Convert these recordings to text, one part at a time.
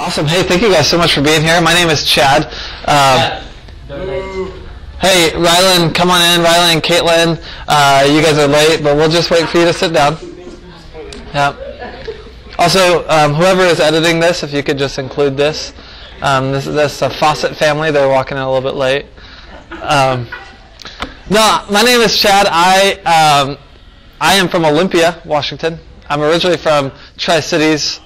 Awesome. Hey, thank you guys so much for being here. My name is Chad. Um, hey, Rylan, come on in. Rylan and Caitlin, uh, you guys are late, but we'll just wait for you to sit down. Yeah. Also, um, whoever is editing this, if you could just include this. Um, this is this a Fawcett family. They're walking in a little bit late. Um, no, my name is Chad. I um, I am from Olympia, Washington. I'm originally from Tri Cities.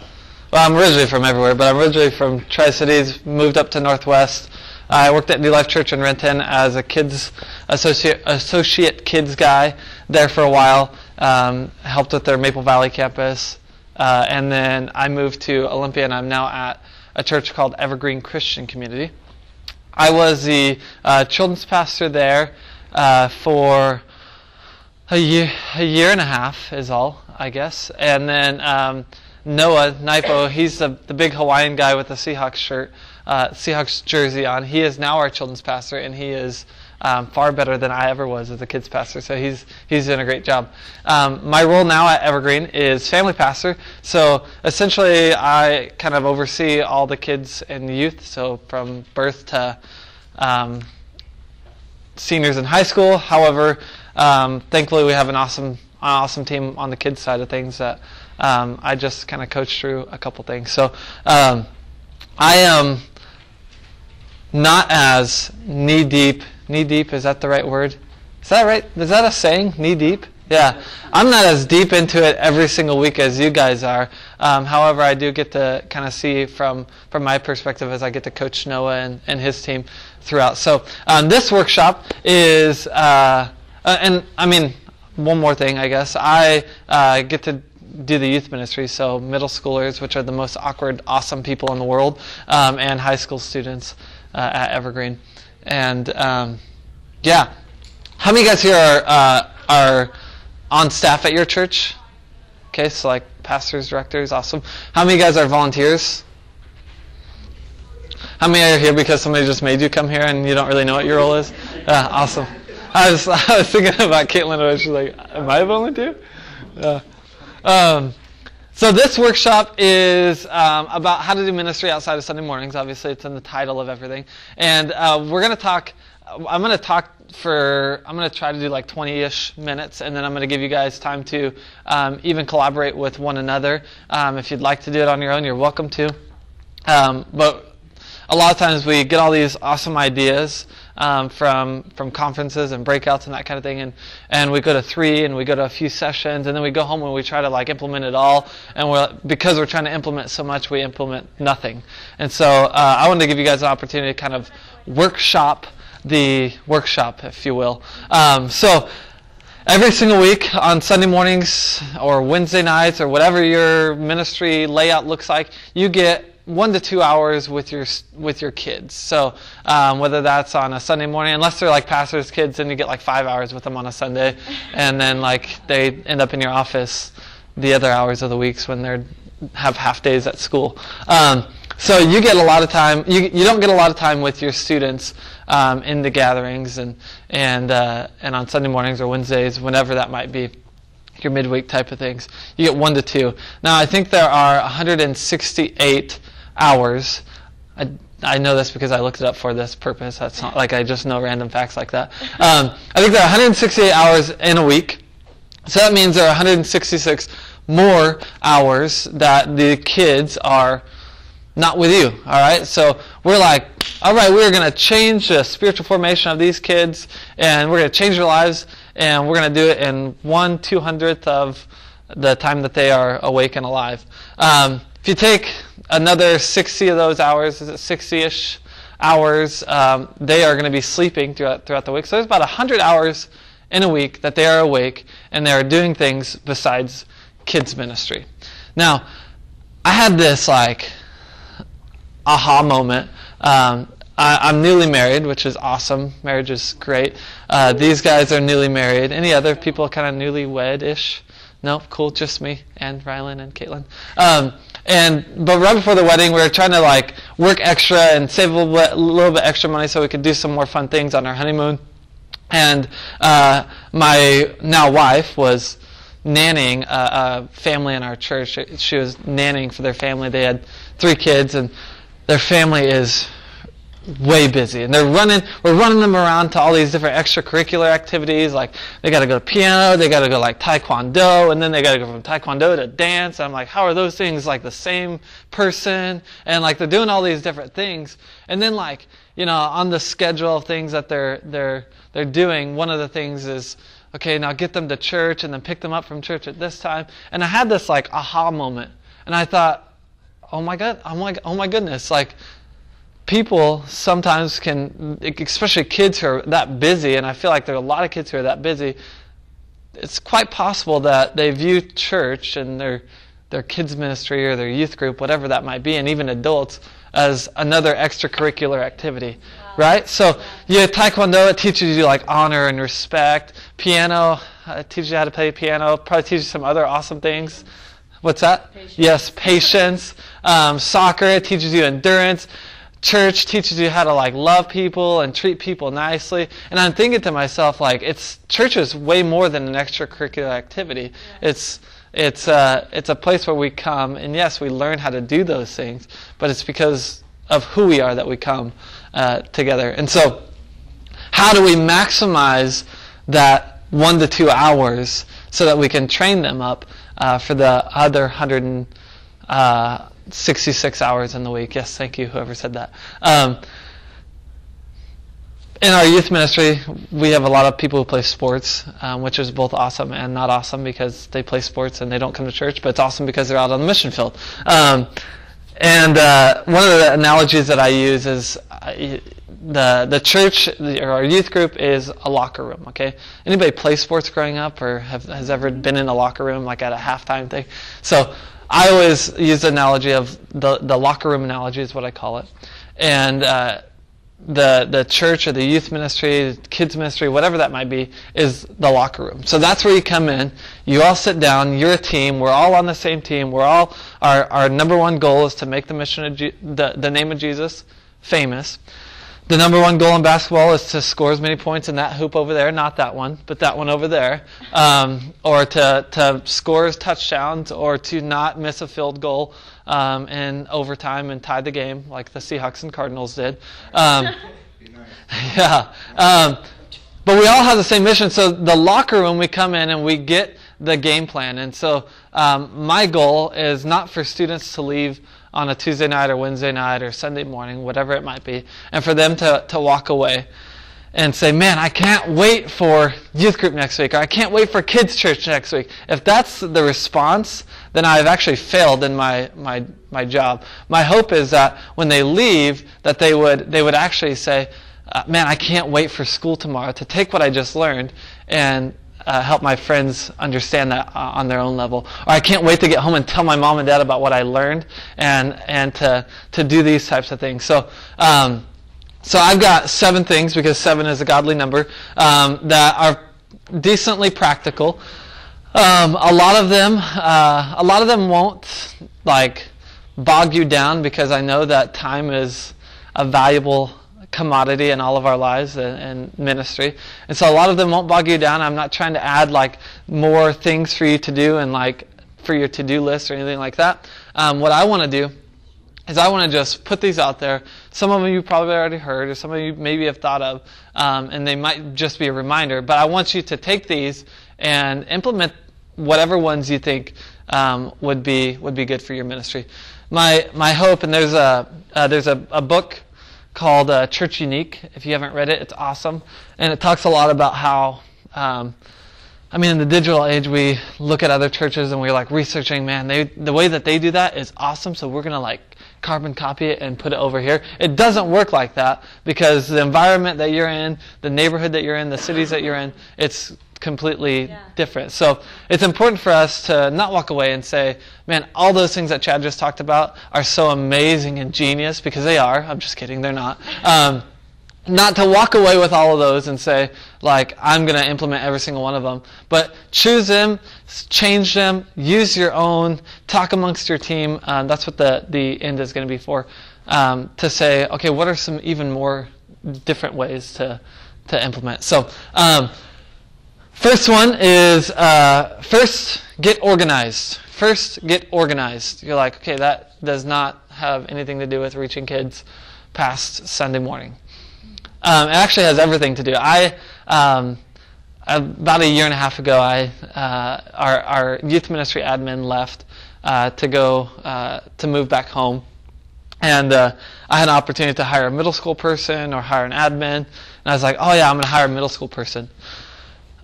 Well, I'm originally from everywhere, but I'm originally from Tri Cities. Moved up to Northwest. I worked at New Life Church in Renton as a kids associate associate kids guy there for a while. Um, helped with their Maple Valley campus, uh, and then I moved to Olympia, and I'm now at a church called Evergreen Christian Community. I was the uh, children's pastor there uh, for a year, a year and a half is all, I guess. And then um, Noah Naipo, he's the, the big Hawaiian guy with the Seahawks shirt, uh, Seahawks jersey on. He is now our children's pastor, and he is um, far better than I ever was as a kids pastor. So he's he's doing a great job. Um, my role now at Evergreen is family pastor. So essentially, I kind of oversee all the kids and youth. So from birth to um, seniors in high school. However, um, thankfully we have an awesome awesome team on the kids side of things that um, I just kind of coach through a couple things. So um, I am not as knee deep. Knee deep is that the right word? Is that right? Is that a saying? Knee deep? Yeah, I'm not as deep into it every single week as you guys are. Um, however, I do get to kind of see from from my perspective as I get to coach Noah and, and his team throughout. So um, this workshop is, uh, uh, and I mean, one more thing, I guess. I uh, get to do the youth ministry, so middle schoolers, which are the most awkward, awesome people in the world, um, and high school students uh, at Evergreen. And um, yeah, how many of you guys here are uh, are on staff at your church? Okay, so like pastors, directors, awesome. How many of you guys are volunteers? How many are here because somebody just made you come here and you don't really know what your role is? Yeah, awesome. I was I was thinking about Caitlin. I was like, am I a volunteer? Yeah. Um, so this workshop is um, about how to do ministry outside of Sunday mornings. Obviously, it's in the title of everything, and uh, we're going to talk. I'm going to talk for. I'm going to try to do like 20-ish minutes, and then I'm going to give you guys time to um, even collaborate with one another. Um, if you'd like to do it on your own, you're welcome to. Um, but a lot of times we get all these awesome ideas um, from from conferences and breakouts and that kind of thing, and and we go to three and we go to a few sessions, and then we go home and we try to like implement it all, and we're because we're trying to implement so much, we implement nothing. And so uh, I wanted to give you guys an opportunity to kind of workshop the workshop, if you will. Um, so every single week on Sunday mornings or Wednesday nights or whatever your ministry layout looks like, you get one to two hours with your with your kids. So um, whether that's on a Sunday morning, unless they're like pastors' kids, then you get like five hours with them on a Sunday, and then like they end up in your office the other hours of the weeks when they're have half days at school. Um, so you get a lot of time. You you don't get a lot of time with your students um, in the gatherings and and uh, and on Sunday mornings or Wednesdays, whenever that might be your midweek type of things. You get one to two. Now, I think there are 168 hours. I, I know this because I looked it up for this purpose. That's not like I just know random facts like that. Um, I think there are 168 hours in a week. So that means there are 166 more hours that the kids are not with you. All right. So we're like, all right, we're going to change the spiritual formation of these kids, and we're going to change their lives, and we're going to do it in one two hundredth of the time that they are awake and alive. Um, if you take another 60 of those hours, is it 60-ish hours, um, they are going to be sleeping throughout, throughout the week. So there's about 100 hours in a week that they are awake and they are doing things besides kids ministry. Now, I had this like aha moment. Um, I, am newly married, which is awesome. Marriage is great. Uh, these guys are newly married. Any other people kind of newlywed-ish? No, cool, just me and Rylan and Caitlin. Um, and but right before the wedding, we were trying to like work extra and save a little bit, little bit extra money so we could do some more fun things on our honeymoon. And uh, my now wife was nannying a, a family in our church. She was nannying for their family. They had three kids, and their family is way busy. And they're running we're running them around to all these different extracurricular activities like they got to go to piano they got to go like taekwondo and then they got to go from taekwondo to dance. I'm like how are those things like the same person? And like they're doing all these different things. And then like you know on the schedule of things that they're they're they're doing one of the things is okay now get them to church and then pick them up from church at this time. And i had this like aha moment. And i thought oh my god oh my, oh my goodness like people sometimes can, especially kids who are that busy, and I feel like there are a lot of kids who are that busy. It's quite possible that they view church and their their kids ministry or their youth group, whatever that might be, and even adults, as another extracurricular activity, wow. right? So, yeah, Taekwondo it teaches you like honor and respect. Piano uh, it teaches you how to play piano. Probably teaches you some other awesome things. What's that? Patience. Yes, patience. Um, soccer it teaches you endurance church teaches you how to like love people and treat people nicely. And i'm thinking to myself like it's church is way more than an extracurricular activity. It's it's uh, it's a place where we come and yes we learn how to do those things but it's because of who we are that we come uh, together. And so how do we maximize that one to two hours so that we can train them up uh, for the other 100 uh, 66 hours in the week. Yes, thank you, whoever said that. Um, in our youth ministry, we have a lot of people who play sports, um, which is both awesome and not awesome because they play sports and they don't come to church, but it's awesome because they're out on the mission field. Um, and uh, one of the analogies that I use is uh, the the church or our youth group is a locker room. Okay, anybody play sports growing up or have, has ever been in a locker room like at a halftime thing? So I always use the analogy of the, the locker room analogy is what I call it. And uh, the, the church or the youth ministry, kids ministry, whatever that might be, is the locker room. So that's where you come in. You all sit down. You're a team. We're all on the same team. We're all, our, our number one goal is to make the mission of Je- the, the name of Jesus famous. The number one goal in basketball is to score as many points in that hoop over there, not that one, but that one over there, um, or to, to score as touchdowns, or to not miss a field goal um, in overtime and tie the game like the Seahawks and Cardinals did. Um, yeah. Um, but we all have the same mission. So the locker room, we come in and we get the game plan. And so um, my goal is not for students to leave on a Tuesday night or Wednesday night or Sunday morning, whatever it might be, and for them to, to walk away and say, man, I can't wait for youth group next week, or I can't wait for kids church next week. If that's the response, then I've actually failed in my, my, my job. My hope is that when they leave, that they would, they would actually say, uh, man, I can't wait for school tomorrow to take what I just learned and uh, help my friends understand that uh, on their own level. Or I can't wait to get home and tell my mom and dad about what I learned and, and to, to do these types of things. So, um, so I've got seven things because seven is a godly number um, that are decently practical. Um, a lot of them, uh, a lot of them won't like bog you down because I know that time is a valuable commodity in all of our lives and, and, ministry. And so a lot of them won't bog you down. I'm not trying to add like more things for you to do and like for your to-do list or anything like that. Um, what I want to do is I want to just put these out there. Some of them you probably already heard, or some of you maybe have thought of, um, and they might just be a reminder. But I want you to take these and implement whatever ones you think um, would be would be good for your ministry. My my hope, and there's a uh, there's a, a book called uh, Church Unique. If you haven't read it, it's awesome. And it talks a lot about how, um, I mean, in the digital age, we look at other churches and we're like researching, man, they, the way that they do that is awesome, so we're going to like carbon copy it and put it over here. It doesn't work like that because the environment that you're in, the neighborhood that you're in, the cities that you're in, it's completely yeah. different. So it's important for us to not walk away and say, man, all those things that Chad just talked about are so amazing and genius because they are. I'm just kidding, they're not. Um, not to walk away with all of those and say, like, I'm going to implement every single one of them, but choose them, change them, use your own, talk amongst your team. Um, that's what the, the end is going to be for. Um, to say, okay, what are some even more different ways to, to implement? So, um, First one is uh, first get organized. First get organized. You're like, okay, that does not have anything to do with reaching kids past Sunday morning. Um, it actually has everything to do. I um, about a year and a half ago, I uh, our our youth ministry admin left uh, to go uh, to move back home, and uh, I had an opportunity to hire a middle school person or hire an admin, and I was like, oh yeah, I'm going to hire a middle school person.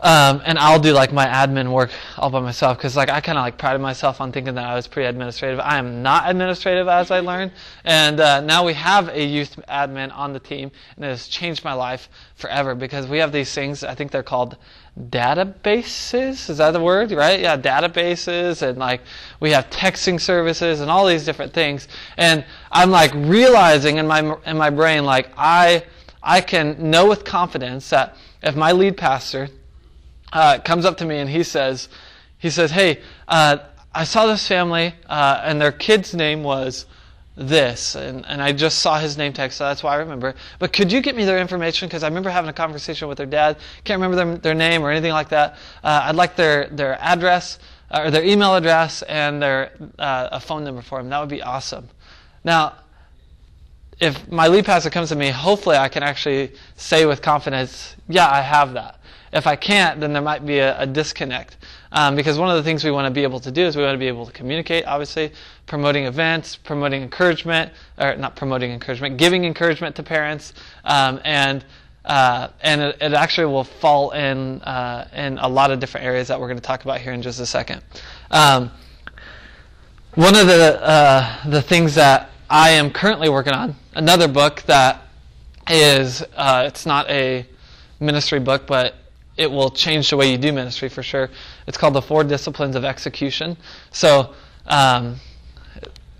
Um, and I'll do like my admin work all by myself because like I kind of like prided myself on thinking that I was pretty administrative. I am not administrative as I learned, and uh, now we have a youth admin on the team, and it has changed my life forever because we have these things. I think they're called databases. Is that the word? Right? Yeah, databases, and like we have texting services and all these different things. And I'm like realizing in my in my brain like I I can know with confidence that if my lead pastor uh, comes up to me and he says, he says, hey, uh, I saw this family uh, and their kid's name was this, and, and I just saw his name tag, so that's why I remember. But could you get me their information? Because I remember having a conversation with their dad. Can't remember their, their name or anything like that. Uh, I'd like their, their address uh, or their email address and their uh, a phone number for them. That would be awesome. Now, if my lead pastor comes to me, hopefully I can actually say with confidence, yeah, I have that. If I can't, then there might be a, a disconnect. Um, because one of the things we want to be able to do is we want to be able to communicate, obviously, promoting events, promoting encouragement, or not promoting encouragement, giving encouragement to parents, um, and uh, and it, it, actually will fall in uh, in a lot of different areas that we're going to talk about here in just a second. Um, one of the uh, the things that I am currently working on, another book that is uh, it's not a ministry book, but it will change the way you do ministry for sure. It's called the Four Disciplines of Execution. So, um,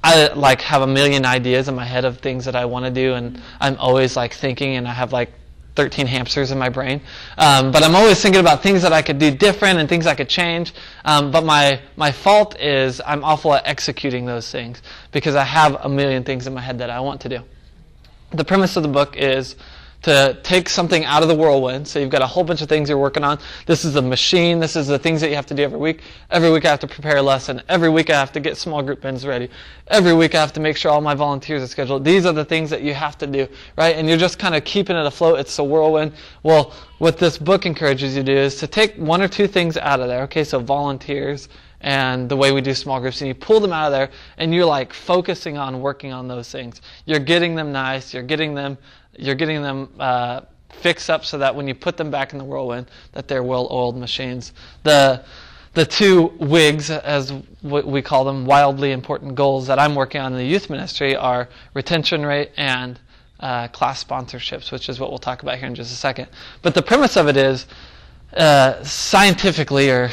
I like have a million ideas in my head of things that I want to do, and I'm always like thinking, and I have like 13 hamsters in my brain. Um, but I'm always thinking about things that I could do different and things I could change. Um, but my my fault is I'm awful at executing those things because I have a million things in my head that I want to do. The premise of the book is to take something out of the whirlwind. So you've got a whole bunch of things you're working on. This is the machine. This is the things that you have to do every week. Every week I have to prepare a lesson. Every week I have to get small group bins ready. Every week I have to make sure all my volunteers are scheduled. These are the things that you have to do, right? And you're just kind of keeping it afloat. It's a whirlwind. Well, what this book encourages you to do is to take one or two things out of there. Okay, so volunteers and the way we do small groups and you pull them out of there and you're like focusing on working on those things you're getting them nice you're getting them you're getting them uh, fixed up so that when you put them back in the whirlwind, that they're well-oiled machines. The the two wigs, as we call them, wildly important goals that I'm working on in the youth ministry are retention rate and uh, class sponsorships, which is what we'll talk about here in just a second. But the premise of it is uh, scientifically, or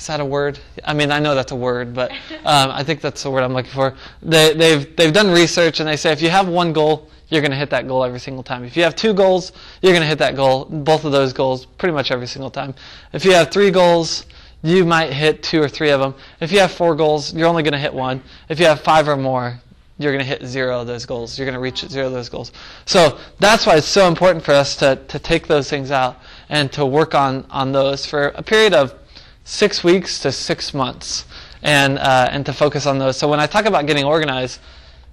is that a word? I mean, I know that's a word, but um, I think that's the word I'm looking for. They, they've they've done research and they say if you have one goal, you're going to hit that goal every single time. If you have two goals, you're going to hit that goal, both of those goals, pretty much every single time. If you have three goals, you might hit two or three of them. If you have four goals, you're only going to hit one. If you have five or more, you're going to hit zero of those goals. You're going to reach zero of those goals. So that's why it's so important for us to, to take those things out and to work on, on those for a period of six weeks to six months and, uh, and to focus on those. So when I talk about getting organized,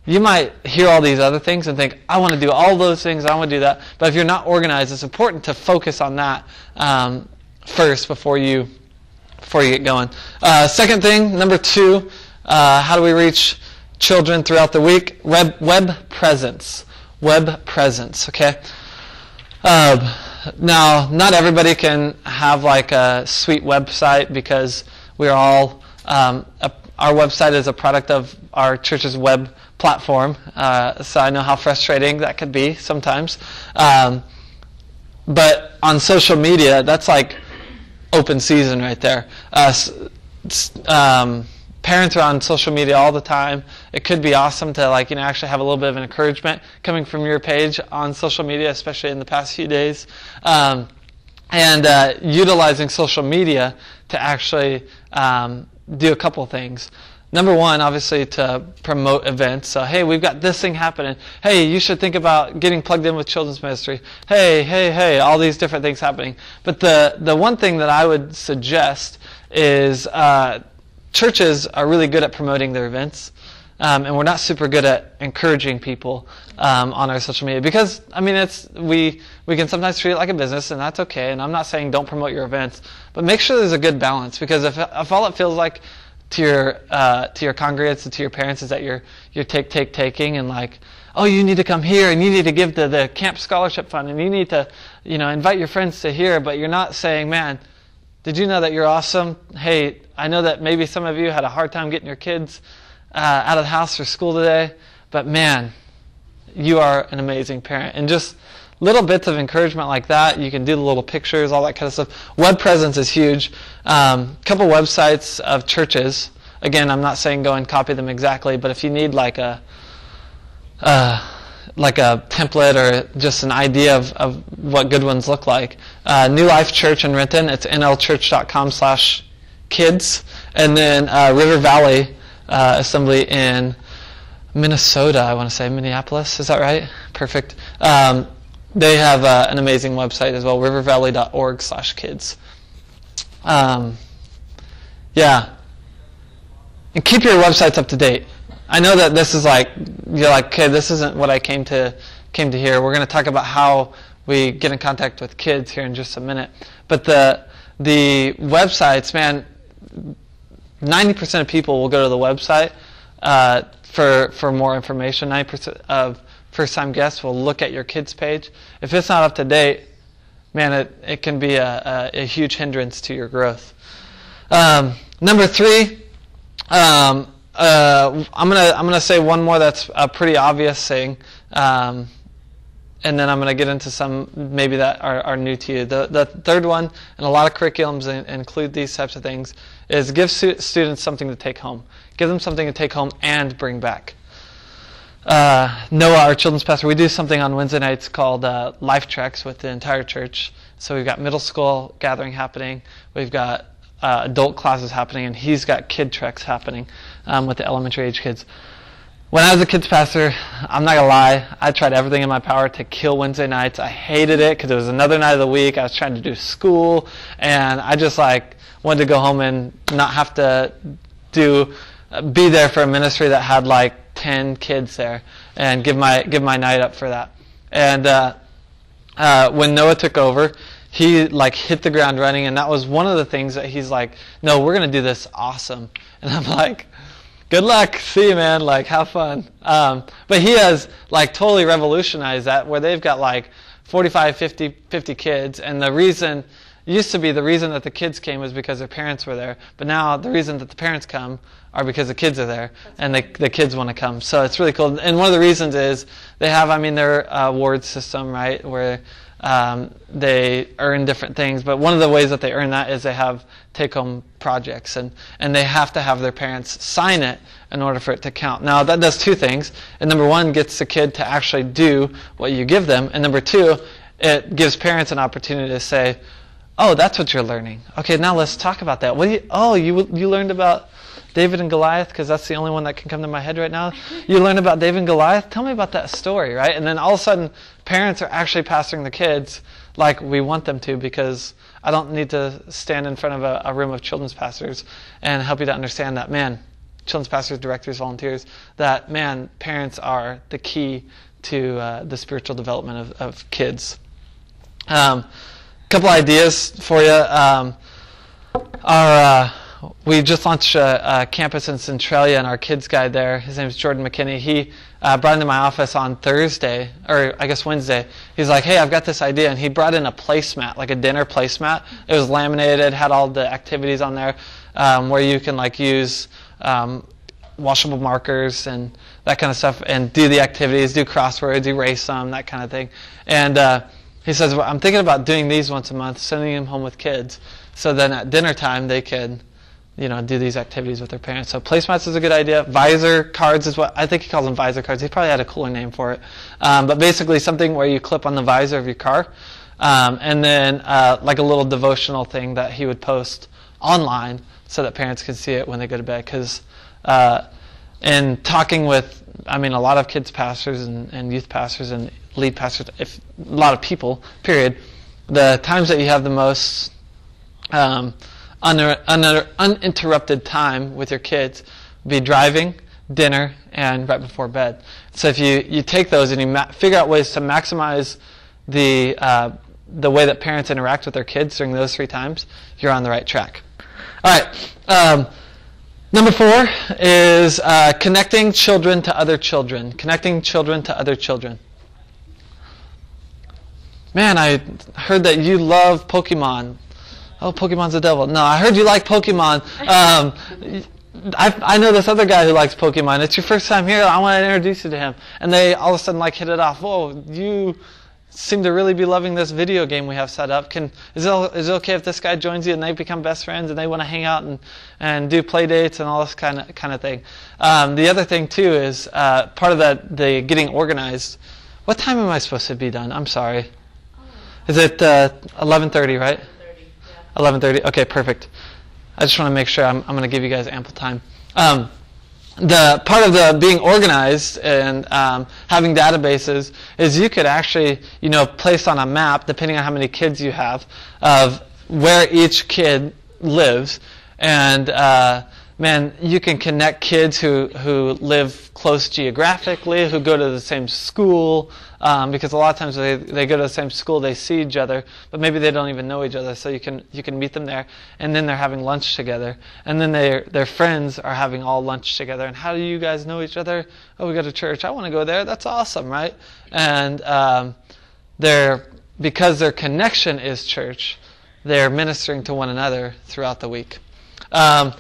you might hear all these other things and think, I want to do all those things, I want to do that. But if you're not organized, it's important to focus on that um, first before you before you get going. Uh, second thing, number two, uh, how do we reach children throughout the week? Web web presence, web presence. Okay. Uh, now, not everybody can have like a sweet website because we're all um, a, our website is a product of our church's web platform, uh, so I know how frustrating that could be sometimes. Um, but on social media, that's like open season right there. Uh, um, parents are on social media all the time. It could be awesome to like you know actually have a little bit of an encouragement coming from your page on social media, especially in the past few days. Um, and uh, utilizing social media to actually um, do a couple things. Number one, obviously, to promote events. So, hey, we've got this thing happening. Hey, you should think about getting plugged in with children's ministry. Hey, hey, hey, all these different things happening. But the, the one thing that I would suggest is uh, churches are really good at promoting their events. um, and we're not super good at encouraging people um, on our social media because I mean it's we we can sometimes treat it like a business, and that's okay. And I'm not saying don't promote your events, but make sure there's a good balance because if if all it feels like to your uh, to your congregants and to your parents is that you're you're take take taking and like oh you need to come here and you need to give the the camp scholarship fund and you need to you know invite your friends to here, but you're not saying man. Did you know that you're awesome? Hey, I know that maybe some of you had a hard time getting your kids uh, out of the house for school today, but man, you are an amazing parent. And just little bits of encouragement like that. You can do the little pictures, all that kind of stuff. Web presence is huge. A um, couple websites of churches. Again, I'm not saying go and copy them exactly, but if you need like a uh, like a template or just an idea of, of what good ones look like, uh, New Life Church in Renton. It's nlchurch.com slash kids, and then uh, River Valley uh, Assembly in Minnesota. I want to say Minneapolis. Is that right? Perfect. Um, they have uh, an amazing website as well, rivervalley.org/kids. Um, yeah, and keep your websites up to date. I know that this is like you're like, okay, this isn't what I came to came to hear. We're going to talk about how we get in contact with kids here in just a minute. But the the websites, man, 90% of people will go to the website uh, for for more information. 90% of first-time guests will look at your kids page. If it's not up to date, man, it, it can be a, a, a huge hindrance to your growth. Um, number three, um, uh, I'm gonna I'm gonna say one more that's a pretty obvious thing, um, and then I'm gonna get into some maybe that are, are new to you. The the third one, and a lot of curriculums include these types of things, is give stu- students something to take home. Give them something to take home and bring back. Uh, Noah, our children's pastor, we do something on Wednesday nights called uh, Life Treks with the entire church. So we've got middle school gathering happening. We've got uh, adult classes happening, and he's got kid treks happening um, with the elementary age kids. When I was a kids pastor, I'm not gonna lie, I tried everything in my power to kill Wednesday nights. I hated it because it was another night of the week. I was trying to do school, and I just like wanted to go home and not have to do be there for a ministry that had like 10 kids there and give my give my night up for that. And uh, uh, when Noah took over, he like hit the ground running, and that was one of the things that he's like, "No, we're gonna do this awesome." And I'm like, "Good luck, see you, man. Like, have fun." Um, but he has like totally revolutionized that, where they've got like 45, 50, 50 kids, and the reason used to be the reason that the kids came was because their parents were there, but now the reason that the parents come are because the kids are there and the, the kids want to come. So it's really cool. And one of the reasons is they have, I mean, their uh, award system, right, where um, they earn different things. But one of the ways that they earn that is they have take home projects, and, and they have to have their parents sign it in order for it to count. Now, that does two things. And number one, gets the kid to actually do what you give them. And number two, it gives parents an opportunity to say, Oh, that's what you're learning. Okay, now let's talk about that. What do you, oh, you, you learned about David and Goliath because that's the only one that can come to my head right now. You learned about David and Goliath. Tell me about that story, right? And then all of a sudden, parents are actually pastoring the kids like we want them to because I don't need to stand in front of a, a room of children's pastors and help you to understand that, man, children's pastors, directors, volunteers, that, man, parents are the key to uh, the spiritual development of, of kids. A um, couple ideas for you. Um, our uh, we just launched a, a, campus in Centralia, and our kids guy there, his name is Jordan McKinney. He uh, brought into my office on Thursday, or I guess Wednesday. He's like, "Hey, I've got this idea," and he brought in a placemat, like a dinner placemat. It was laminated, had all the activities on there, um, where you can like use um, washable markers and that kind of stuff, and do the activities, do crosswords, erase them, that kind of thing. And uh, he says, well, "I'm thinking about doing these once a month, sending them home with kids, so then at dinner time they could." You know, do these activities with their parents. So placemats is a good idea. Visor cards is what I think he calls them visor cards. He probably had a cooler name for it, um, but basically something where you clip on the visor of your car, um, and then uh, like a little devotional thing that he would post online so that parents can see it when they go to bed. Because uh, in talking with, I mean, a lot of kids pastors and, and youth pastors and lead pastors, if a lot of people, period, the times that you have the most um, uninterrupted time with your kids be driving, dinner, and right before bed. So if you, you take those and you ma- figure out ways to maximize the, uh, the way that parents interact with their kids during those three times, you're on the right track. All right. Um, number four is uh, connecting children to other children. Connecting children to other children. Man, I heard that you love Pokemon. Oh, Pokemon's the devil. No, I heard you like Pokemon. Um, I, I know this other guy who likes Pokemon. It's your first time here. I want to introduce you to him. And they all of a sudden like hit it off. Whoa, you seem to really be loving this video game we have set up. Can is it, is it okay if this guy joins you and they become best friends and they want to hang out and, and do play dates and all this kind of kind of thing? Um, the other thing too is uh, part of that the getting organized. What time am I supposed to be done? I'm sorry. Is it uh, 11:30, right? 11:30. Okay, perfect. I just want to make sure I'm, I'm going to give you guys ample time. Um, the part of the being organized and um, having databases is you could actually, you know, place on a map, depending on how many kids you have, of where each kid lives, and uh, man, you can connect kids who, who live close geographically, who go to the same school, um, because a lot of times they, they go to the same school, they see each other, but maybe they don't even know each other. So you can you can meet them there, and then they're having lunch together, and then their their friends are having all lunch together. And how do you guys know each other? Oh, we go to church. I want to go there. That's awesome, right? And um, they're because their connection is church, they're ministering to one another throughout the week. Um,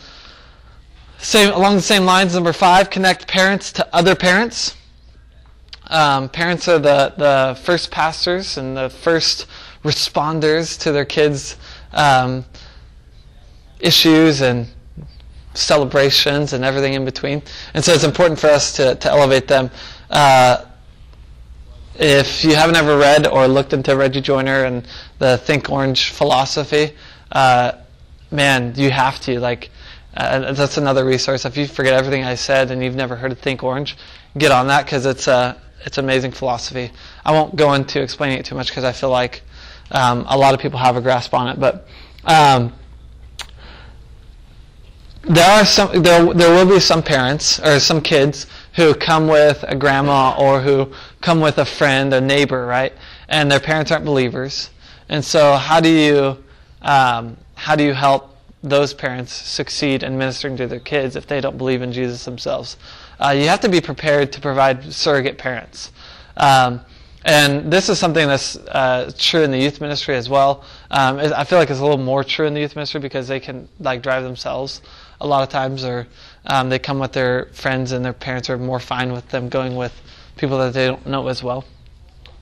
same, along the same lines, number five, connect parents to other parents. Um, parents are the, the first pastors and the first responders to their kids' um, issues and celebrations and everything in between. And so it's important for us to, to elevate them. Uh, if you haven't ever read or looked into Reggie Joiner and the Think Orange philosophy, uh, man, you have to. Like, uh, that's another resource. If you forget everything I said and you've never heard of Think Orange, get on that because it's a it's amazing philosophy. I won't go into explaining it too much because I feel like um, a lot of people have a grasp on it. But um, there are some there there will be some parents or some kids who come with a grandma or who come with a friend, a neighbor, right? And their parents aren't believers. And so, how do you um, how do you help those parents succeed in ministering to their kids if they don't believe in Jesus themselves. Uh, you have to be prepared to provide surrogate parents. Um, and this is something that's uh, true in the youth ministry as well. Um, I feel like it's a little more true in the youth ministry because they can like drive themselves a lot of times, or um, they come with their friends and their parents are more fine with them going with people that they don't know as well.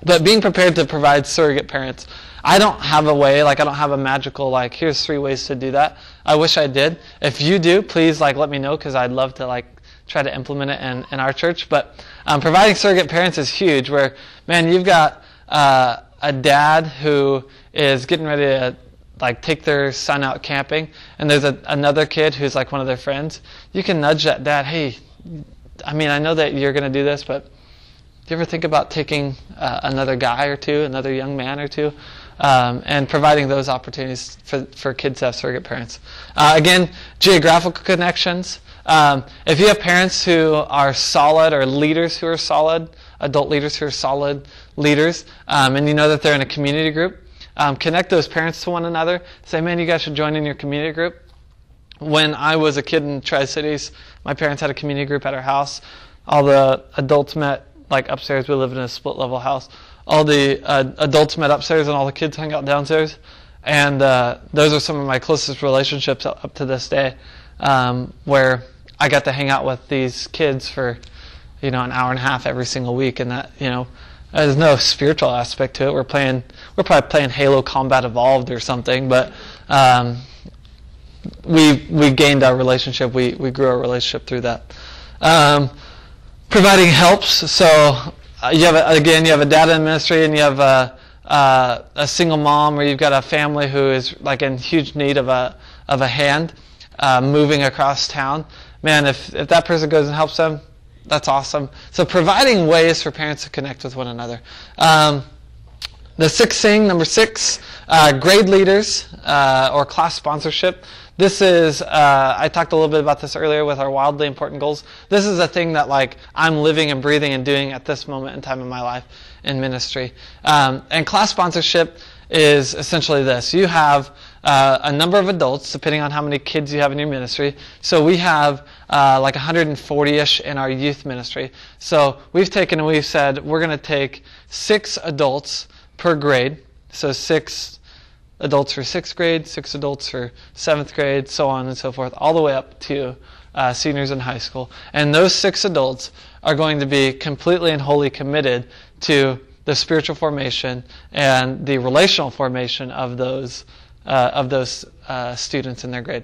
But being prepared to provide surrogate parents I don't have a way, like I don't have a magical like here's three ways to do that. I wish I did. If you do, please like let me know because I'd love to like try to implement it in, in our church. But um, providing surrogate parents is huge. Where man, you've got uh, a dad who is getting ready to like take their son out camping, and there's a, another kid who's like one of their friends. You can nudge that dad. Hey, I mean, I know that you're going to do this, but do you ever think about taking uh, another guy or two, another young man or two? um, and providing those opportunities for, for kids to have surrogate parents. Uh, again, geographical connections. Um, if you have parents who are solid or leaders who are solid, adult leaders who are solid leaders, um, and you know that they're in a community group, um, connect those parents to one another. Say, man, you guys should join in your community group. When I was a kid in Tri Cities, my parents had a community group at our house. All the adults met like upstairs. We lived in a split level house all the uh, adults met upstairs and all the kids hung out downstairs. And uh, those are some of my closest relationships up to this day, um, where I got to hang out with these kids for, you know, an hour and a half every single week, and that, you know, there's no spiritual aspect to it. We're playing, we're probably playing Halo Combat Evolved or something, but um, we we gained our relationship. We we grew our relationship through that. Um, providing helps. So uh, you have a, again you have a data in ministry and you have a, uh, a single mom or you've got a family who is like in huge need of a of a hand uh, moving across town. Man if if that person goes and helps them that's awesome. So providing ways for parents to connect with one another. Um, the sixth thing number six uh, grade leaders uh, or class sponsorship this is uh, I talked a little bit about this earlier with our wildly important goals. This is a thing that like I'm living and breathing and doing at this moment in time in my life in ministry. Um, and class sponsorship is essentially this: you have uh, a number of adults, depending on how many kids you have in your ministry. So we have uh, like 140ish in our youth ministry. So we've taken and we've said we're going to take six adults per grade. So six adults for sixth grade, six adults for seventh grade, so on and so forth, all the way up to uh, seniors in high school. And those six adults are going to be completely and wholly committed to the spiritual formation and the relational formation of those uh, of those uh, students in their grade.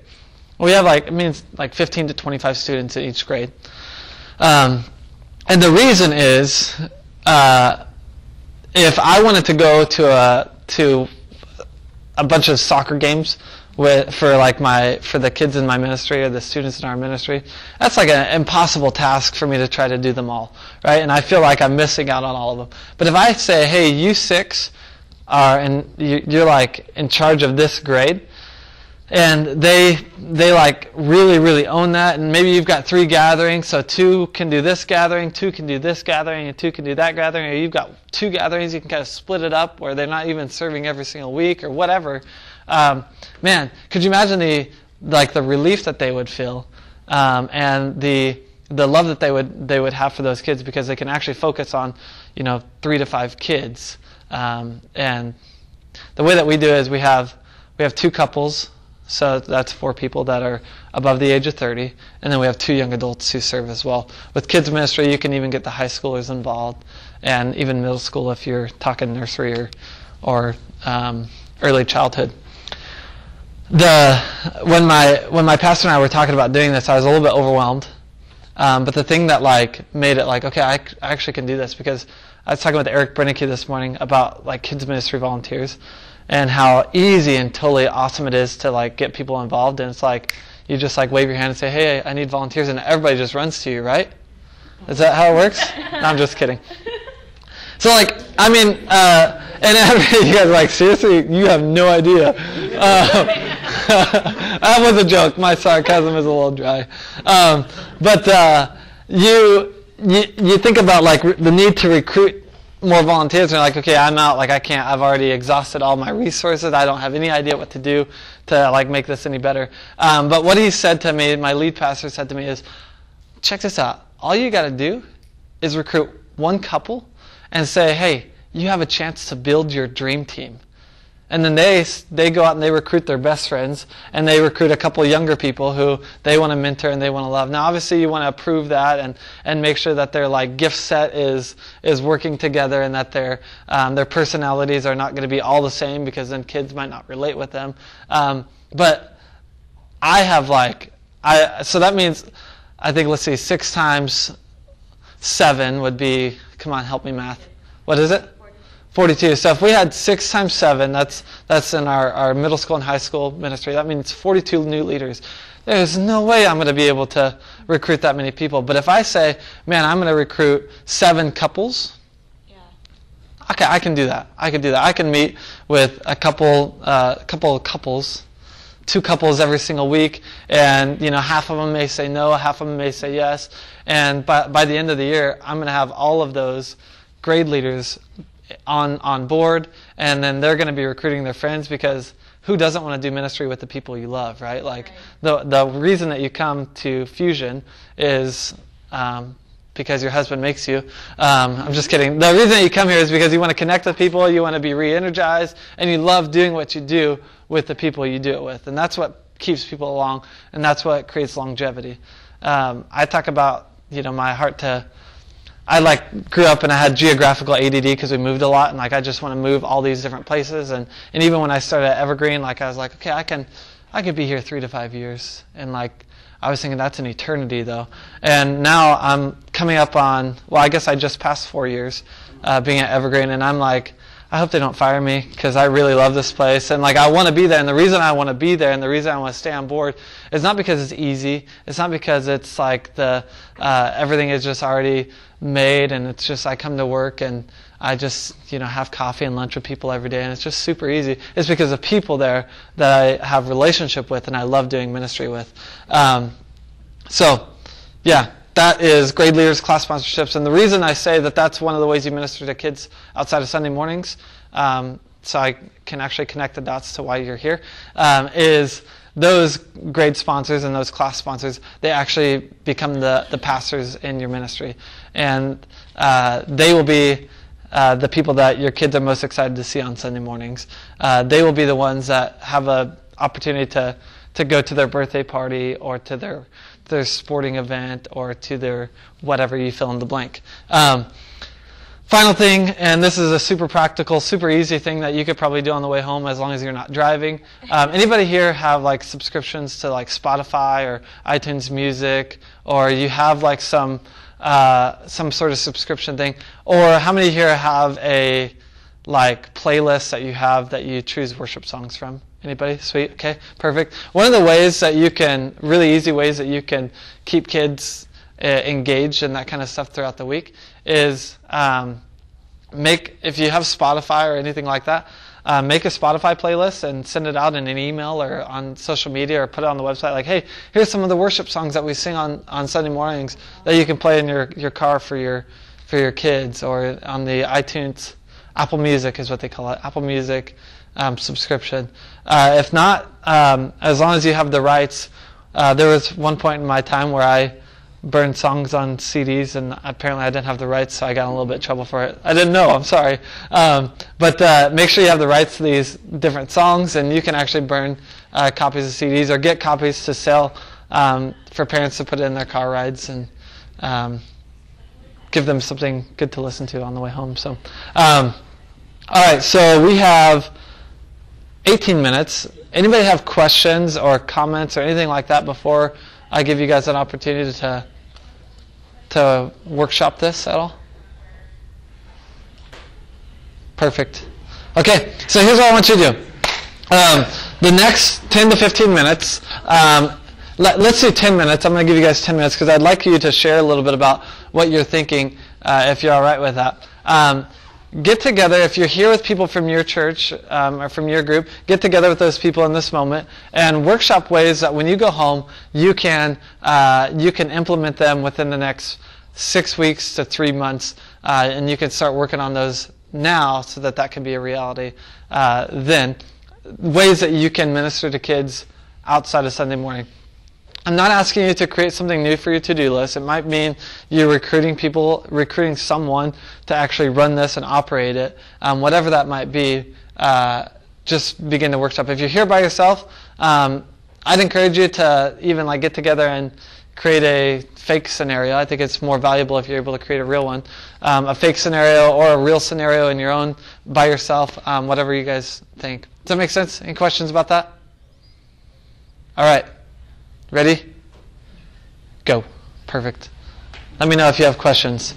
We have like I means like 15 to 25 students in each grade, um, and the reason is uh, if I wanted to go to a to a bunch of soccer games with for like my for the kids in my ministry or the students in our ministry. That's like an impossible task for me to try to do them all right? And i feel like i'm missing out on all of them. But if i say hey you six are and you're like in charge of this grade and they they like really really own that. And maybe you've got three gatherings so two can do this gathering two can do this gathering and two can do that gathering. Or you've got two gatherings you can kind of split it up where they're not even serving every single week or whatever. Um, man, could you imagine the like the relief that they would feel um, and the the love that they would they would have for those kids because they can actually focus on you know three to five kids. Um, and the way that we do is we have we have two couples so that's four people that are above the age of 30 and then we have two young adults who serve as well. With kids ministry you can even get the high schoolers involved. And even middle school if you're talking nursery or or um, early childhood. The when my when my pastor and I were talking about doing this, I was a little bit overwhelmed. Um, but the thing that like made it like okay, I, I actually can do this because I was talking with Eric Brennicky this morning about like kids ministry volunteers and how easy and totally awesome it is to like get people involved. And it's like you just like wave your hand and say, hey, I need volunteers, and everybody just runs to you, right? Is that how it works? no, I'm just kidding. So like, I mean, uh, and every, you guys are like, seriously, you have no idea. Uh, that was a joke. My sarcasm is a little dry. Um, but uh, you, you you think about like the need to recruit more volunteers, and you're like, okay, I'm out. Like I can't. I've already exhausted all my resources. I don't have any idea what to do to like make this any better. Um, but what he said to me, my lead pastor said to me, is, check this out. All you got to do is recruit one couple and say, hey, you have a chance to build your dream team. And then they they go out and they recruit their best friends and they recruit a couple younger people who they want to mentor and they want to love. Now obviously you want to approve that and, and make sure that their like gift set is is working together and that their um, their personalities are not going to be all the same because then kids might not relate with them. Um, but I have like I so that means I think let's see six times seven would be come on help me math what is it? 42. So if we had 6 times 7, that's, that's in our, our middle school and high school ministry, that means 42 new leaders. There's no way I'm going to be able to recruit that many people. But if I say, man, I'm going to recruit seven couples, yeah. okay, I can do that. I can do that. I can meet with a couple, uh, couple of couples, two couples every single week, and you know, half of them may say no, half of them may say yes, and by, by the end of the year, I'm going to have all of those grade leaders on on board, and then they're going to be recruiting their friends because who doesn't want to do ministry with the people you love, right? Like the the reason that you come to Fusion is um, because your husband makes you. Um, I'm just kidding. The reason that you come here is because you want to connect with people, you want to be re-energized, and you love doing what you do with the people you do it with, and that's what keeps people along, and that's what creates longevity. Um, I talk about you know my heart to I like grew up and I had geographical ADD because we moved a lot and like I just want to move all these different places and and even when I started at Evergreen like I was like okay I can I could be here three to five years and like I was thinking that's an eternity though and now I'm coming up on well I guess I just passed four years uh, being at Evergreen and I'm like I hope they don't fire me because I really love this place and like I want to be there. And the reason I want to be there and the reason I want to stay on board is not because it's easy. It's not because it's like the uh, everything is just already made and it's just I come to work and I just you know have coffee and lunch with people every day and it's just super easy. It's because of people there that I have relationship with and I love doing ministry with. Um, so yeah, that is grade leaders, class sponsorships. And the reason I say that that's one of the ways you minister to kids outside of Sunday mornings, um, so I can actually connect the dots to why you're here, um, is those grade sponsors and those class sponsors, they actually become the, the pastors in your ministry. And uh, they will be uh, the people that your kids are most excited to see on Sunday mornings. Uh, they will be the ones that have an opportunity to, to go to their birthday party or to their their sporting event or to their whatever you fill in the blank. Um, final thing, and this is a super practical, super easy thing that you could probably do on the way home as long as you're not driving. Um, anybody here have like subscriptions to like Spotify or iTunes Music, or you have like some uh, some sort of subscription thing, or how many here have a like playlist that you have that you choose worship songs from? Anybody? Sweet. Okay. Perfect. One of the ways that you can, really easy ways that you can keep kids uh, engaged in that kind of stuff throughout the week is um, make, if you have Spotify or anything like that, uh, make a Spotify playlist and send it out in an email or on social media or put it on the website. Like, hey, here's some of the worship songs that we sing on, on Sunday mornings that you can play in your, your car for your for your kids or on the iTunes, Apple Music is what they call it, Apple Music um, subscription. Uh, if not, um, as long as you have the rights, uh, there was one point in my time where I burned songs on CDs, and apparently I didn't have the rights, so I got a little bit trouble for it. I didn't know. I'm sorry. Um, but uh, make sure you have the rights to these different songs, and you can actually burn uh, copies of CDs or get copies to sell um, for parents to put in their car rides and um, give them something good to listen to on the way home. So, um, all right. So we have 18 minutes. Anybody have questions or comments or anything like that before I give you guys an opportunity to to workshop this at all? Perfect. Okay, so here's what I want you to do. Um, the next 10 to 15 minutes, um, let, us do 10 minutes. I'm going to give you guys 10 minutes because I'd like you to share a little bit about what you're thinking, uh, if you're all right with that. Um, get together if you're here with people from your church um, or from your group get together with those people in this moment and workshop ways that when you go home you can uh, you can implement them within the next six weeks to three months uh, and you can start working on those now so that that can be a reality uh, then. Ways that you can minister to kids outside of sunday morning I'm not asking you to create something new for your to-do list. It might mean you're recruiting people, recruiting someone to actually run this and operate it. Um, whatever that might be, uh, just begin the workshop. If you're here by yourself, um, I'd encourage you to even like get together and create a fake scenario. I think it's more valuable if you're able to create a real one. Um, a fake scenario or a real scenario in your own by yourself, um, whatever you guys think. Does that make sense? Any questions about that? All right. Ready? Go. Perfect. Let me know if you have questions.